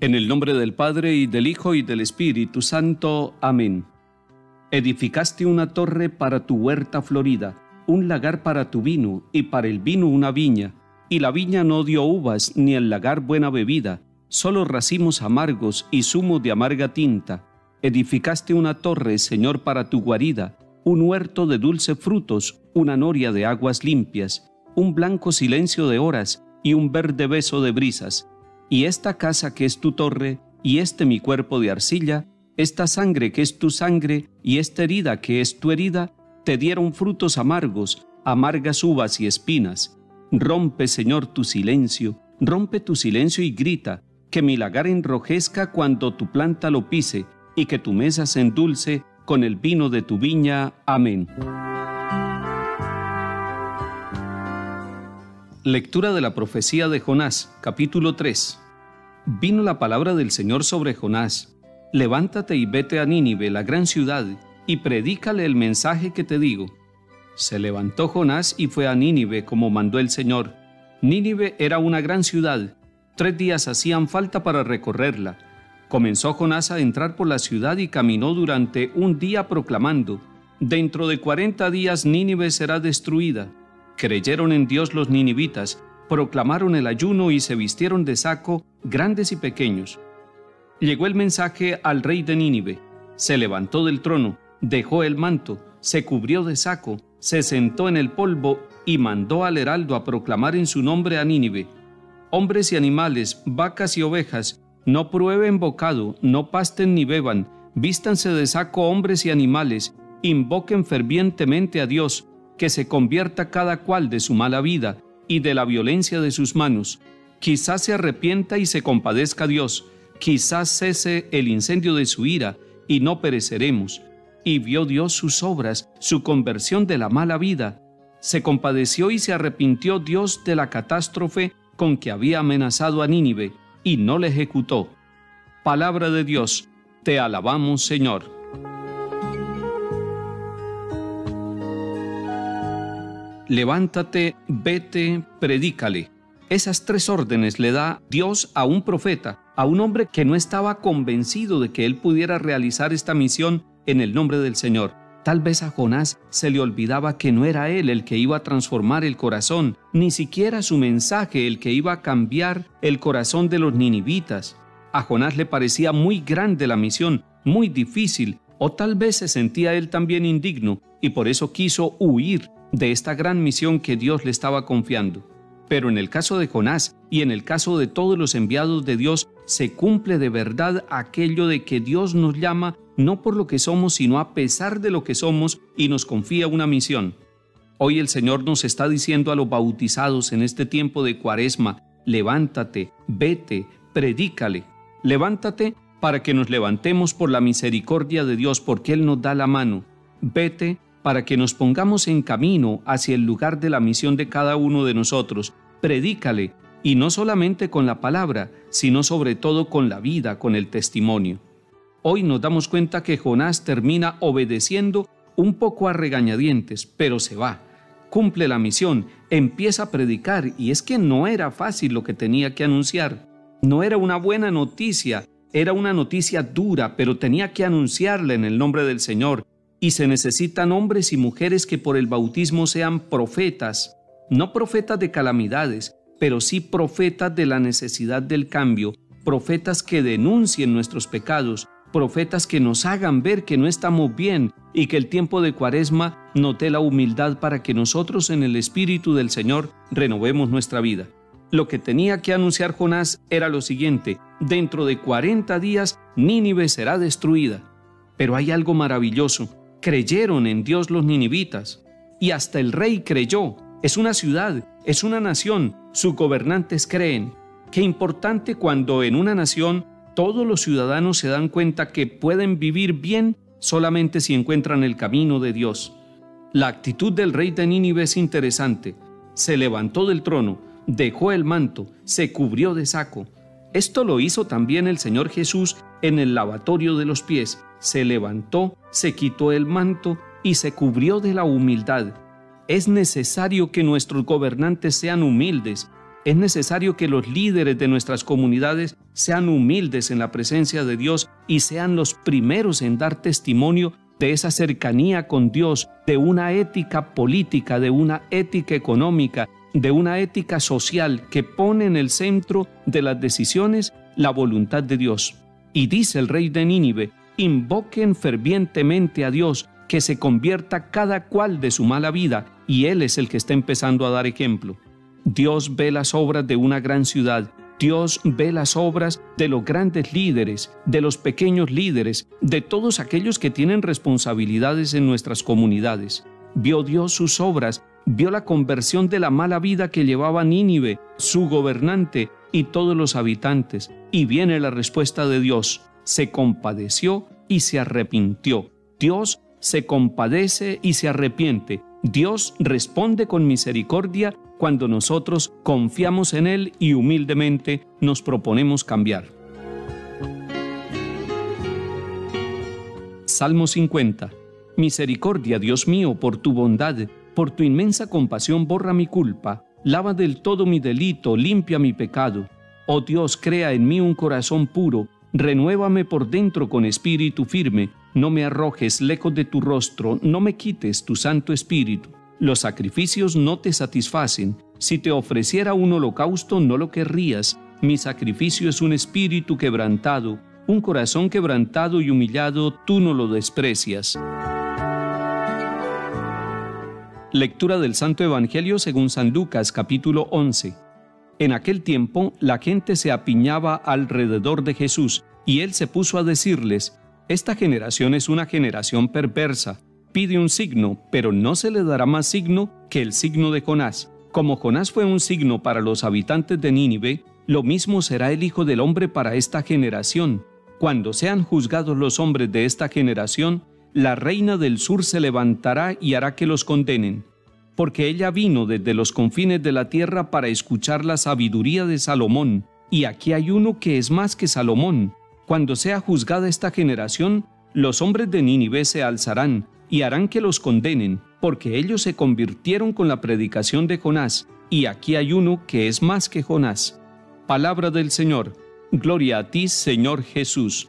En el nombre del Padre y del Hijo y del Espíritu Santo. Amén. Edificaste una torre para tu huerta florida, un lagar para tu vino, y para el vino una viña. Y la viña no dio uvas, ni el lagar buena bebida, solo racimos amargos y zumo de amarga tinta. Edificaste una torre, Señor, para tu guarida, un huerto de dulce frutos, una noria de aguas limpias, un blanco silencio de horas y un verde beso de brisas y esta casa que es tu torre, y este mi cuerpo de arcilla, esta sangre que es tu sangre, y esta herida que es tu herida, te dieron frutos amargos, amargas uvas y espinas. Rompe, Señor, tu silencio, rompe tu silencio y grita, que mi lagar enrojezca cuando tu planta lo pise, y que tu mesa se endulce con el vino de tu viña. Amén. Lectura de la profecía de Jonás, capítulo 3. Vino la palabra del Señor sobre Jonás. Levántate y vete a Nínive, la gran ciudad, y predícale el mensaje que te digo. Se levantó Jonás y fue a Nínive como mandó el Señor. Nínive era una gran ciudad. Tres días hacían falta para recorrerla. Comenzó Jonás a entrar por la ciudad y caminó durante un día proclamando, Dentro de cuarenta días Nínive será destruida. Creyeron en Dios los ninivitas, proclamaron el ayuno y se vistieron de saco, grandes y pequeños. Llegó el mensaje al rey de Nínive. Se levantó del trono, dejó el manto, se cubrió de saco, se sentó en el polvo y mandó al heraldo a proclamar en su nombre a Nínive. Hombres y animales, vacas y ovejas, no prueben bocado, no pasten ni beban, vístanse de saco hombres y animales, invoquen fervientemente a Dios, que se convierta cada cual de su mala vida y de la violencia de sus manos. Quizás se arrepienta y se compadezca Dios, quizás cese el incendio de su ira y no pereceremos. Y vio Dios sus obras, su conversión de la mala vida. Se compadeció y se arrepintió Dios de la catástrofe con que había amenazado a Nínive y no le ejecutó. Palabra de Dios, te alabamos Señor. Levántate, vete, predícale. Esas tres órdenes le da Dios a un profeta, a un hombre que no estaba convencido de que él pudiera realizar esta misión en el nombre del Señor. Tal vez a Jonás se le olvidaba que no era él el que iba a transformar el corazón, ni siquiera su mensaje el que iba a cambiar el corazón de los ninivitas. A Jonás le parecía muy grande la misión, muy difícil, o tal vez se sentía él también indigno y por eso quiso huir de esta gran misión que Dios le estaba confiando. Pero en el caso de Jonás y en el caso de todos los enviados de Dios, se cumple de verdad aquello de que Dios nos llama no por lo que somos, sino a pesar de lo que somos y nos confía una misión. Hoy el Señor nos está diciendo a los bautizados en este tiempo de cuaresma, levántate, vete, predícale. Levántate para que nos levantemos por la misericordia de Dios, porque Él nos da la mano. Vete para que nos pongamos en camino hacia el lugar de la misión de cada uno de nosotros. Predícale, y no solamente con la palabra, sino sobre todo con la vida, con el testimonio. Hoy nos damos cuenta que Jonás termina obedeciendo un poco a regañadientes, pero se va, cumple la misión, empieza a predicar, y es que no era fácil lo que tenía que anunciar. No era una buena noticia, era una noticia dura, pero tenía que anunciarla en el nombre del Señor y se necesitan hombres y mujeres que por el bautismo sean profetas, no profetas de calamidades, pero sí profetas de la necesidad del cambio, profetas que denuncien nuestros pecados, profetas que nos hagan ver que no estamos bien y que el tiempo de cuaresma note la humildad para que nosotros en el Espíritu del Señor renovemos nuestra vida. Lo que tenía que anunciar Jonás era lo siguiente, dentro de 40 días Nínive será destruida. Pero hay algo maravilloso, creyeron en Dios los ninivitas, y hasta el rey creyó. Es una ciudad, es una nación, sus gobernantes creen. Qué importante cuando en una nación todos los ciudadanos se dan cuenta que pueden vivir bien solamente si encuentran el camino de Dios. La actitud del rey de Nínive es interesante. Se levantó del trono, dejó el manto, se cubrió de saco. Esto lo hizo también el Señor Jesús en el lavatorio de los pies se levantó, se quitó el manto y se cubrió de la humildad. Es necesario que nuestros gobernantes sean humildes, Es necesario que los líderes de nuestras comunidades sean humildes en la presencia de Dios y sean los primeros en dar testimonio de esa cercanía con Dios, de una ética política, de una ética económica, de una ética social que pone en el centro de las decisiones la voluntad de Dios. Y dice el rey de Nínive, invoquen fervientemente a Dios, que se convierta cada cual de su mala vida, y Él es el que está empezando a dar ejemplo. Dios ve las obras de una gran ciudad, Dios ve las obras de los grandes líderes, de los pequeños líderes, de todos aquellos que tienen responsabilidades en nuestras comunidades. Vio Dios sus obras, vio la conversión de la mala vida que llevaba Nínive, su gobernante y todos los habitantes. Y viene la respuesta de Dios. Se compadeció y se arrepintió. Dios se compadece y se arrepiente. Dios responde con misericordia cuando nosotros confiamos en Él y humildemente nos proponemos cambiar. Salmo 50. Misericordia, Dios mío, por tu bondad, por tu inmensa compasión borra mi culpa, lava del todo mi delito, limpia mi pecado. Oh Dios, crea en mí un corazón puro, renuévame por dentro con espíritu firme, no me arrojes lejos de tu rostro, no me quites tu santo espíritu. Los sacrificios no te satisfacen. Si te ofreciera un holocausto no lo querrías. Mi sacrificio es un espíritu quebrantado, un corazón quebrantado y humillado, tú no lo desprecias. Lectura del Santo Evangelio según San Lucas capítulo 11. En aquel tiempo la gente se apiñaba alrededor de Jesús y él se puso a decirles, Esta generación es una generación perversa pide un signo, pero no se le dará más signo que el signo de Jonás. Como Jonás fue un signo para los habitantes de Nínive, lo mismo será el Hijo del Hombre para esta generación. Cuando sean juzgados los hombres de esta generación, la reina del sur se levantará y hará que los condenen, porque ella vino desde los confines de la tierra para escuchar la sabiduría de Salomón, y aquí hay uno que es más que Salomón. Cuando sea juzgada esta generación, los hombres de Nínive se alzarán, y harán que los condenen, porque ellos se convirtieron con la predicación de Jonás, y aquí hay uno que es más que Jonás. Palabra del Señor. Gloria a ti, Señor Jesús.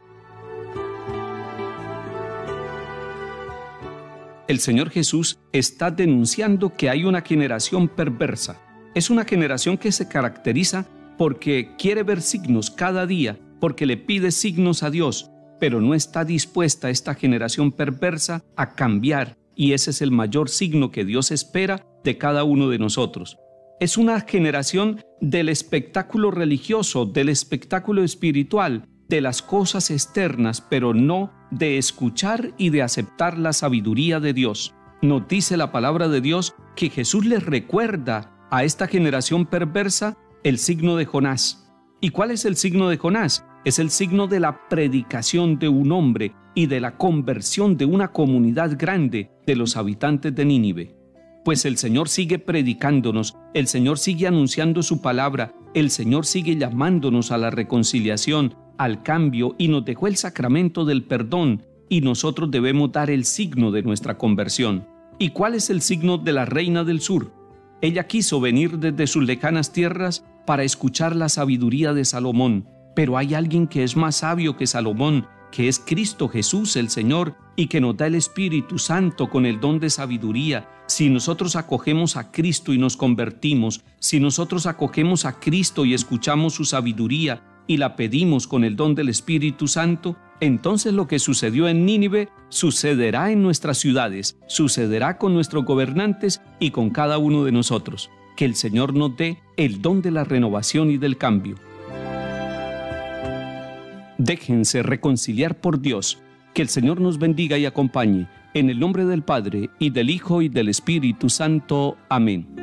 El Señor Jesús está denunciando que hay una generación perversa. Es una generación que se caracteriza porque quiere ver signos cada día, porque le pide signos a Dios, pero no está dispuesta esta generación perversa a cambiar y ese es el mayor signo que Dios espera de cada uno de nosotros. Es una generación del espectáculo religioso, del espectáculo espiritual, de las cosas externas, pero no de escuchar y de aceptar la sabiduría de Dios. Nos dice la palabra de Dios que Jesús les recuerda a esta generación perversa el signo de Jonás. ¿Y cuál es el signo de Jonás? es el signo de la predicación de un hombre y de la conversión de una comunidad grande de los habitantes de Nínive. Pues el Señor sigue predicándonos, el Señor sigue anunciando su palabra, el Señor sigue llamándonos a la reconciliación, al cambio y nos dejó el sacramento del perdón y nosotros debemos dar el signo de nuestra conversión. ¿Y cuál es el signo de la reina del sur? Ella quiso venir desde sus lejanas tierras para escuchar la sabiduría de Salomón, pero hay alguien que es más sabio que Salomón, que es Cristo Jesús el Señor, y que nos da el Espíritu Santo con el don de sabiduría. Si nosotros acogemos a Cristo y nos convertimos, si nosotros acogemos a Cristo y escuchamos su sabiduría y la pedimos con el don del Espíritu Santo, entonces lo que sucedió en Nínive sucederá en nuestras ciudades, sucederá con nuestros gobernantes y con cada uno de nosotros. Que el Señor nos dé el don de la renovación y del cambio. Déjense reconciliar por Dios. Que el Señor nos bendiga y acompañe. En el nombre del Padre, y del Hijo, y del Espíritu Santo. Amén.